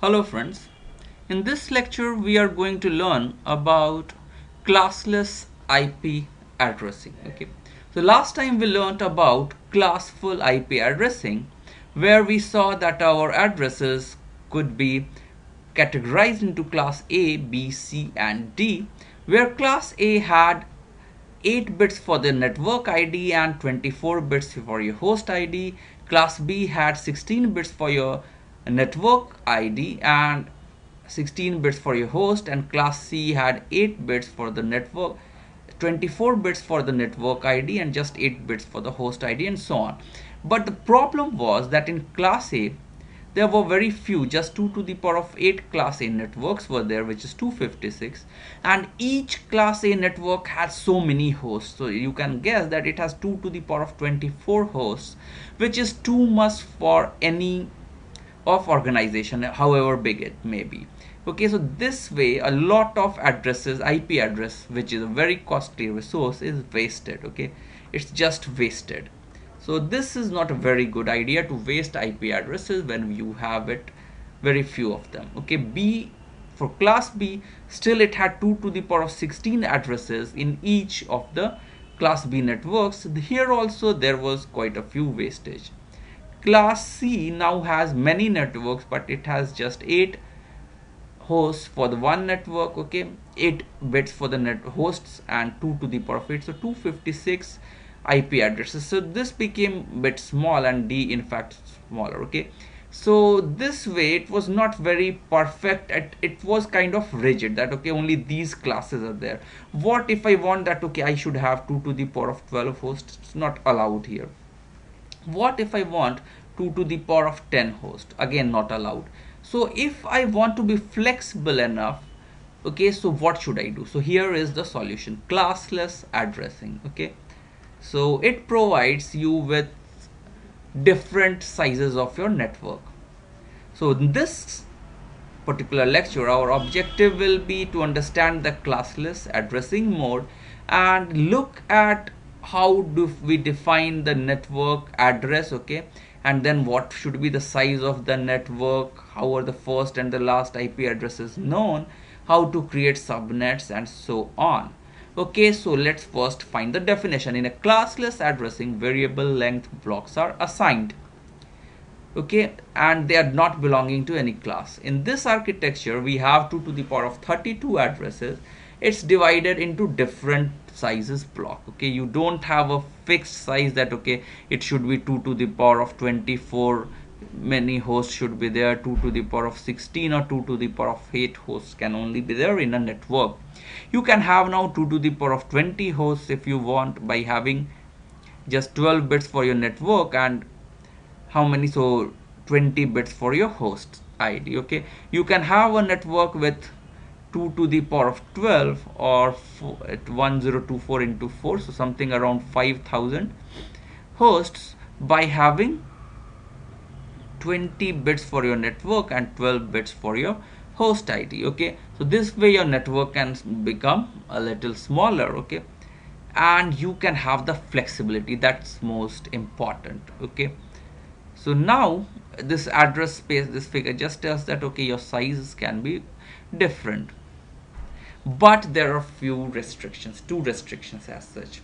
Hello friends. In this lecture we are going to learn about classless IP addressing. Okay. So last time we learned about classful IP addressing where we saw that our addresses could be categorized into class A, B, C and D where class A had 8 bits for the network ID and 24 bits for your host ID. Class B had 16 bits for your network ID and 16 bits for your host and class C had 8 bits for the network 24 bits for the network ID and just 8 bits for the host ID and so on. But the problem was that in class A there were very few just 2 to the power of 8 class A networks were there which is 256 and each class A network has so many hosts. So you can guess that it has 2 to the power of 24 hosts which is too much for any of organization however big it may be. Okay so this way a lot of addresses ip address which is a very costly resource is wasted okay? It's just wasted. So this is not a very good idea to waste ip addresses when you have it very few of them okay? B for class b still it had 2 to the power of 16 addresses in each of the class b networks. Here also there was quite a few wastage class C now has many networks but it has just 8 hosts for the one network okay? 8 bits for the net hosts and 2 to the power of 8 so 256 IP addresses. So this became bit small and D in fact smaller okay? So this way it was not very perfect. It, it was kind of rigid that okay only these classes are there. What if I want that okay I should have 2 to the power of 12 hosts? It's not allowed here what if I want 2 to the power of 10 host? Again not allowed. So if I want to be flexible enough okay so what should I do? So here is the solution. Classless addressing okay? So it provides you with different sizes of your network. So in this particular lecture our objective will be to understand the classless addressing mode and look at how do we define the network address okay? And then what should be the size of the network? How are the first and the last ip addresses known? How to create subnets and so on. Okay so let's first find the definition. In a classless addressing variable length blocks are assigned. Okay and they are not belonging to any class. In this architecture we have 2 to the power of 32 addresses. It's divided into different sizes block okay? You don't have a fixed size that okay it should be 2 to the power of 24 many hosts should be there 2 to the power of 16 or 2 to the power of 8 hosts can only be there in a network. You can have now 2 to the power of 20 hosts if you want by having just 12 bits for your network and how many so 20 bits for your host id okay? You can have a network with 2 to the power of 12 or at 1024 into 4 so something around 5000 hosts by having 20 bits for your network and 12 bits for your host id okay? So this way your network can become a little smaller okay? And you can have the flexibility that's most important okay? So now this address space this figure just tells that okay your sizes can be different but there are few restrictions two restrictions as such.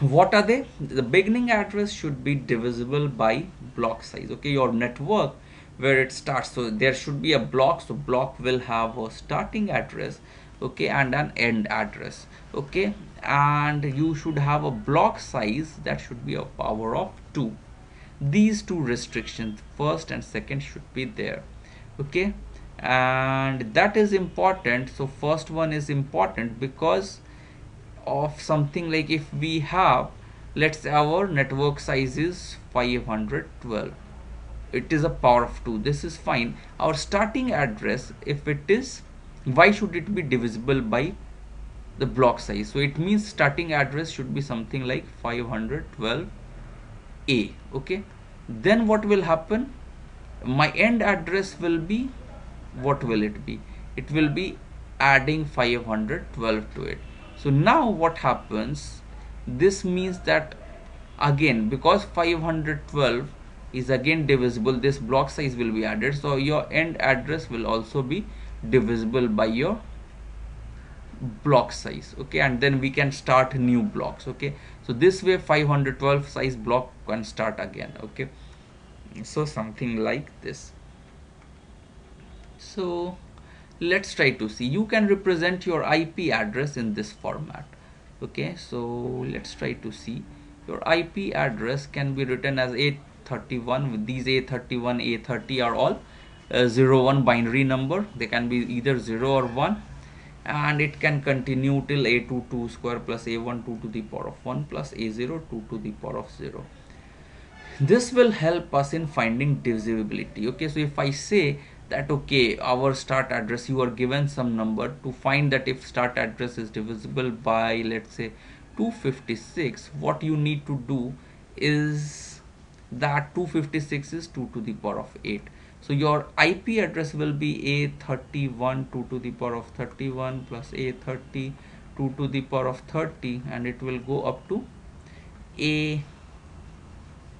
What are they? The beginning address should be divisible by block size. Okay your network where it starts. So there should be a block. So block will have a starting address okay and an end address okay. And you should have a block size that should be a power of 2 these two restrictions first and second should be there okay and that is important. So first one is important because of something like if we have let's say our network size is 512 it is a power of 2 this is fine. Our starting address if it is why should it be divisible by the block size? So it means starting address should be something like 512 a okay? Then what will happen? My end address will be what will it be? It will be adding 512 to it. So now what happens? This means that again because 512 is again divisible this block size will be added. So your end address will also be divisible by your block size okay? And then we can start new blocks okay? So this way 512 size block can start again okay? So something like this so let's try to see. You can represent your IP address in this format. Okay so let's try to see. Your IP address can be written as 831 with these A31 A30 are all uh, 0 1 binary number. They can be either 0 or 1 and it can continue till a22 square plus a1 2 to the power of 1 plus a0 2 to the power of 0 this will help us in finding divisibility. Okay so if i say that okay our start address you are given some number to find that if start address is divisible by let's say 256 what you need to do is that 256 is 2 to the power of 8 so your IP address will be a31 2 to the power of 31 plus a30 2 to the power of 30 and it will go up to a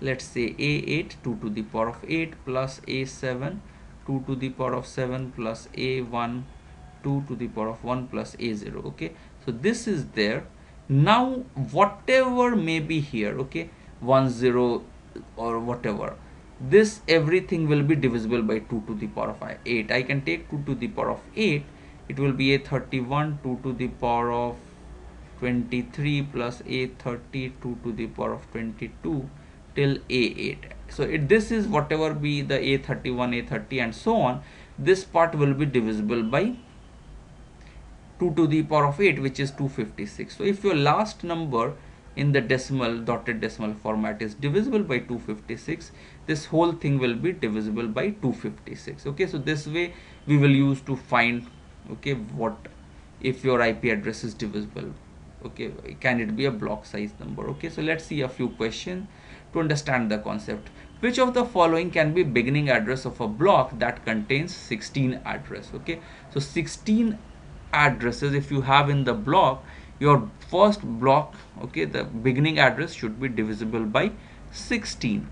let's say a8 2 to the power of 8 plus a7 2 to the power of 7 plus a1 2 to the power of 1 plus a0 okay? So this is there. Now whatever may be here okay? 1 0 or whatever this everything will be divisible by 2 to the power of 8 i can take 2 to the power of 8 it will be a 31 2 to the power of 23 plus a 32 to the power of 22 till a8 so it, this is whatever be the a31 a30 and so on this part will be divisible by 2 to the power of 8 which is 256 so if your last number in the decimal dotted decimal format is divisible by 256 this whole thing will be divisible by 256 okay so this way we will use to find okay what if your ip address is divisible okay can it be a block size number? Okay so let's see a few questions to understand the concept. Which of the following can be beginning address of a block that contains 16 address? Okay so 16 addresses if you have in the block your first block okay the beginning address should be divisible by 16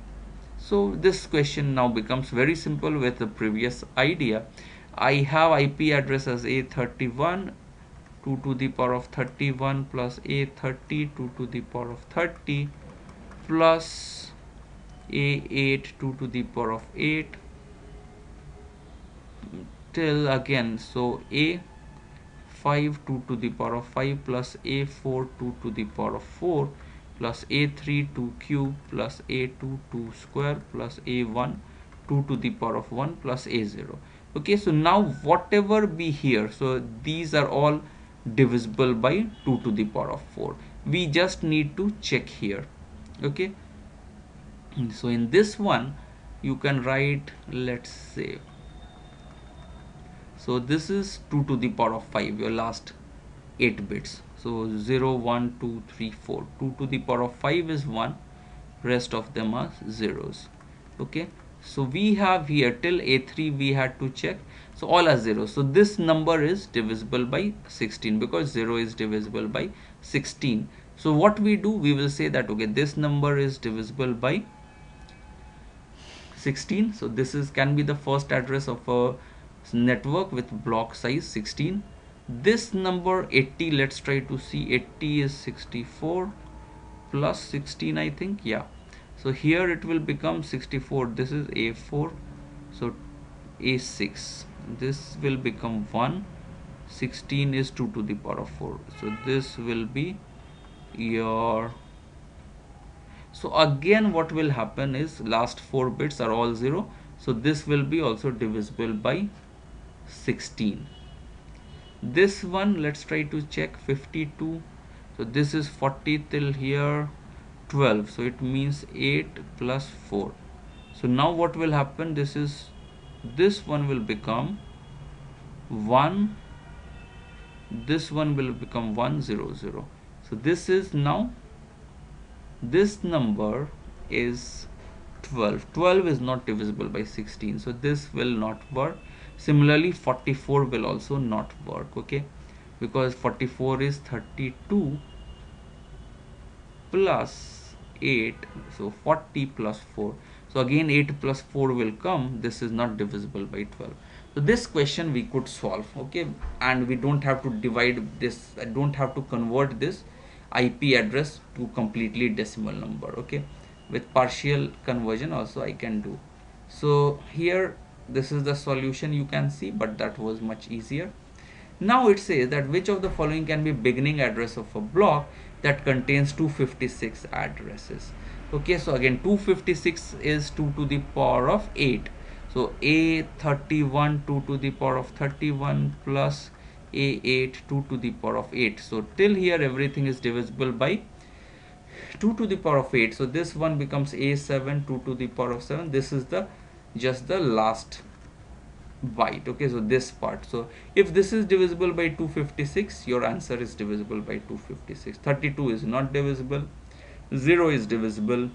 so this question now becomes very simple with the previous idea. I have IP address as A31 2 to the power of 31 plus A30 2 to the power of 30 plus a8 2 to the power of 8 till again so a 5 2 to the power of 5 plus a4 2 to the power of 4 plus a3 2 cube plus a2 2 square plus a1 2 to the power of 1 plus a0 okay so now whatever be here so these are all divisible by 2 to the power of 4 we just need to check here. Okay? So in this one you can write let's say so this is 2 to the power of 5 your last 8 bits. So 0 1 2 3 4 2 to the power of 5 is 1 rest of them are zeros. Okay so we have here till a3 we had to check. So all are 0 so this number is divisible by 16 because 0 is divisible by 16 so what we do we will say that okay this number is divisible by 16 so this is can be the first address of a network with block size 16 this number 80 let's try to see. 80 is 64 plus 16 I think. Yeah so here it will become 64 this is a4 so a6 this will become 1 16 is 2 to the power of 4 so this will be your. So again what will happen is last four bits are all zero. So this will be also divisible by 16 this one let's try to check 52 so this is 40 till here 12 so it means 8 plus 4 so now what will happen? This is this one will become 1 this one will become 1 0 0 so this is now this number is 12 12 is not divisible by 16 so this will not work. Similarly 44 will also not work okay? Because 44 is 32 plus 8 so 40 plus 4 so again 8 plus 4 will come. This is not divisible by 12 so this question we could solve okay? And we don't have to divide this i don't have to convert this ip address to completely decimal number okay? With partial conversion also i can do. So here this is the solution you can see but that was much easier. Now it says that which of the following can be beginning address of a block that contains 256 addresses. Okay so again 256 is 2 to the power of 8 so a31 2 to the power of 31 plus a8 2 to the power of 8 so till here everything is divisible by 2 to the power of 8 so this one becomes a7 2 to the power of 7 this is the just the last byte okay so this part. So if this is divisible by 256 your answer is divisible by 256 32 is not divisible. 0 is divisible.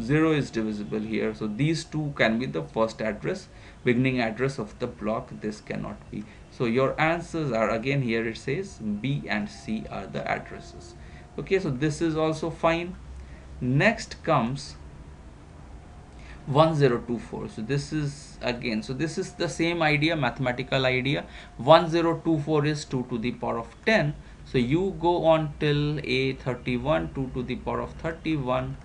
0 is divisible here. So these two can be the first address beginning address of the block. This cannot be. So your answers are again here it says b and c are the addresses. Okay so this is also fine. Next comes 1024 so this is again so this is the same idea mathematical idea. 1024 is 2 to the power of 10 so you go on till a31 2 to the power of 31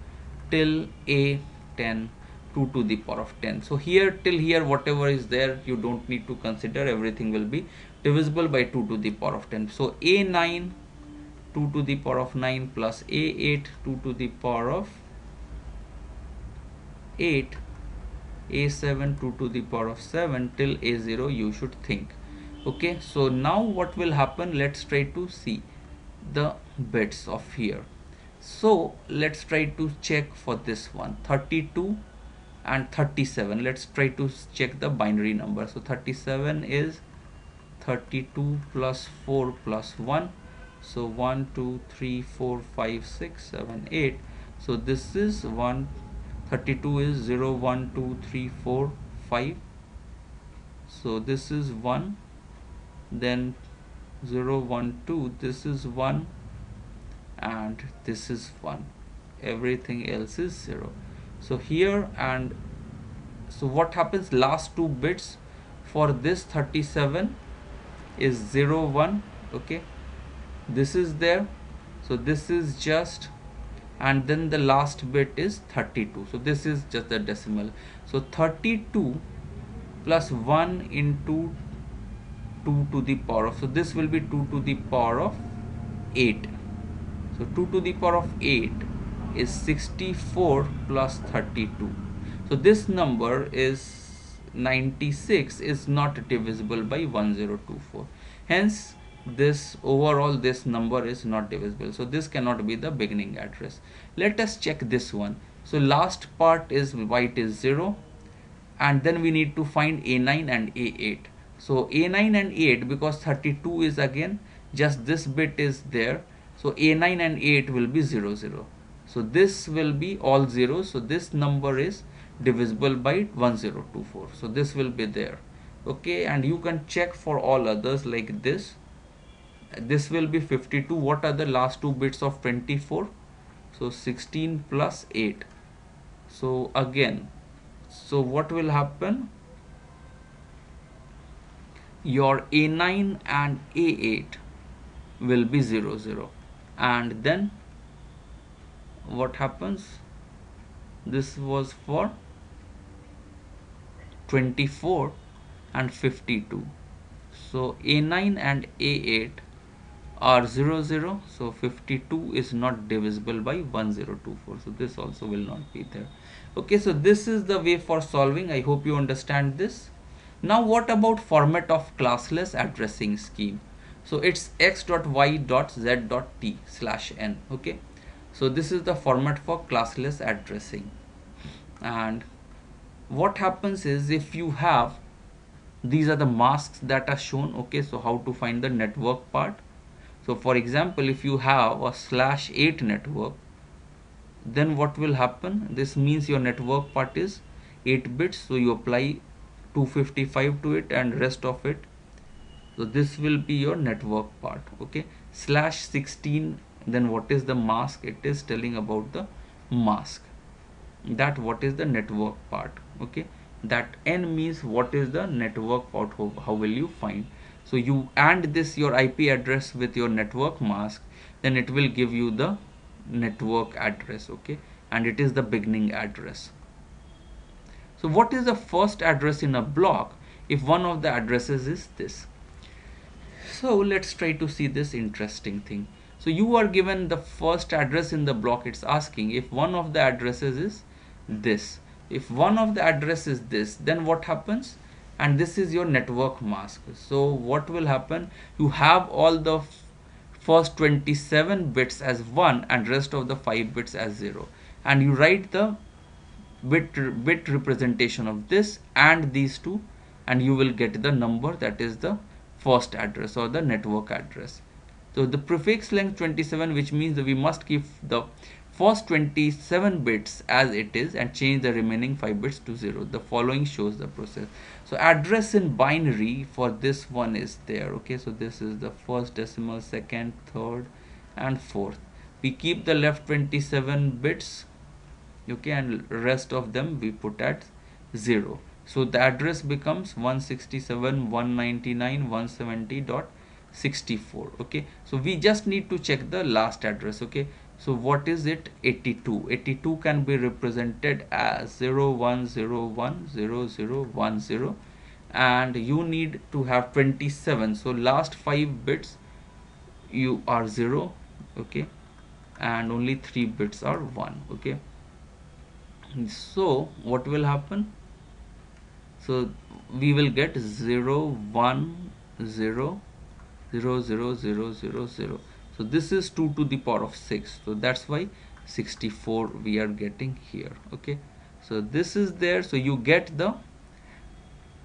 till a10 2 to the power of 10 so here till here whatever is there you don't need to consider. Everything will be divisible by 2 to the power of 10 so a9 2 to the power of 9 plus a8 2 to the power of 8 a7 2 to the power of 7 till a0 you should think. Okay so now what will happen? Let's try to see the bits of here. So let's try to check for this one 32 and 37 let's try to check the binary number. So 37 is 32 plus 4 plus 1 so 1 2 3 4 5 6 7 8 so this is 1 32 is 0 1 2 3 4 5 so this is 1 then 0 1 2 this is 1 and this is 1 everything else is 0 so here and so what happens last two bits for this 37 is 0 1 okay? This is there. So this is just and then the last bit is 32 so this is just the decimal. So 32 plus 1 into 2 to the power of so this will be 2 to the power of 8 so 2 to the power of 8 is 64 plus 32 so this number is 96 is not divisible by 1024 hence this overall this number is not divisible. So this cannot be the beginning address. Let us check this one. So last part is white is 0 and then we need to find a9 and a8 so a9 and 8 because 32 is again just this bit is there. So a9 and 8 will be 0 0 so this will be all 0 so this number is divisible by 1024 so this will be there. Okay and you can check for all others like this this will be 52 what are the last two bits of 24 so 16 plus 8 so again so what will happen? Your a9 and a8 will be 0 0 and then what happens? This was for 24 and 52 so a9 and a8 are 0 0 so 52 is not divisible by 1024 so this also will not be there. Okay so this is the way for solving. I hope you understand this. Now what about format of classless addressing scheme? So it's x dot y dot z dot t slash n okay? So this is the format for classless addressing. And what happens is if you have these are the masks that are shown okay? So how to find the network part so for example if you have a slash 8 network then what will happen? This means your network part is 8 bits so you apply 255 to it and rest of it. So this will be your network part okay? Slash 16 then what is the mask? It is telling about the mask. That what is the network part okay? That n means what is the network part how, how will you find so you and this your ip address with your network mask then it will give you the network address okay? And it is the beginning address. So what is the first address in a block if one of the addresses is this? So let's try to see this interesting thing. So you are given the first address in the block. It's asking if one of the addresses is this. If one of the address is this then what happens and this is your network mask. So what will happen? You have all the first 27 bits as 1 and rest of the 5 bits as 0 and you write the bit bit representation of this and these two and you will get the number that is the first address or the network address. So the prefix length 27 which means that we must keep the first 27 bits as it is and change the remaining 5 bits to 0 the following shows the process. So address in binary for this one is there okay? So this is the first decimal second third and fourth. We keep the left 27 bits okay? And rest of them we put at 0 so the address becomes 167 199 170 dot 64 okay? So we just need to check the last address okay so what is it? 82 82 can be represented as 01010010 and you need to have 27 so last 5 bits you are 0 okay? And only 3 bits are 1 okay? So what will happen? So we will get 0 1 0 0 0 0 0 0 so this is 2 to the power of 6 so that's why 64 we are getting here. Okay. So this is there. So you get the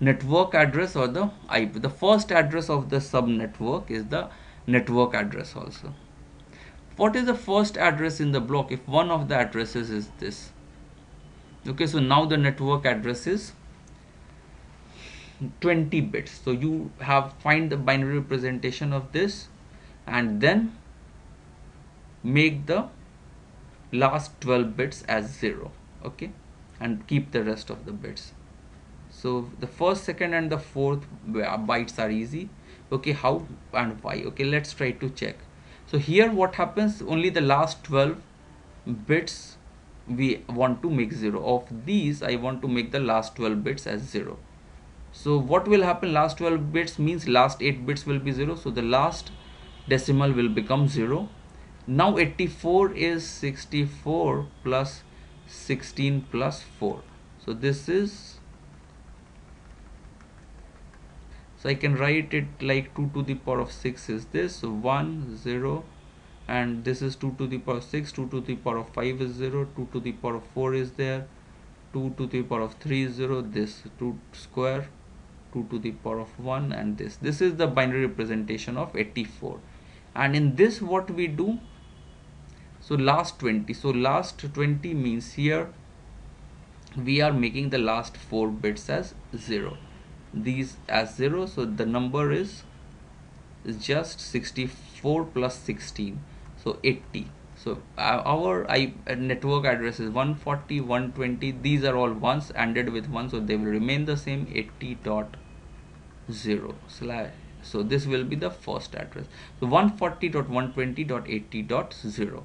network address or the IP the first address of the sub network is the network address also. What is the first address in the block if one of the addresses is this? Okay. So now the network address is 20 bits. So you have find the binary representation of this and then make the last 12 bits as 0 okay and keep the rest of the bits. So the first second and the fourth bytes are easy okay how and why okay let's try to check. So here what happens only the last 12 bits we want to make 0 of these I want to make the last 12 bits as 0 so what will happen last 12 bits means last 8 bits will be 0 so the last decimal will become 0 now 84 is 64 plus 16 plus 4 so this is so I can write it like 2 to the power of 6 is this. So 1 0 and this is 2 to the power of 6 2 to the power of 5 is 0 2 to the power of 4 is there 2 to the power of 3 is 0 this 2 square 2 to the power of 1 and this. This is the binary representation of 84 and in this what we do so last 20 so last 20 means here we are making the last four bits as 0 these as 0 so the number is, just 64 plus 16 so 80 so uh, our I, uh, network address is 140 120 these are all ones ended with 1 so they will remain the same 80 dot 0 slash so this will be the first address. So 140.120.80.0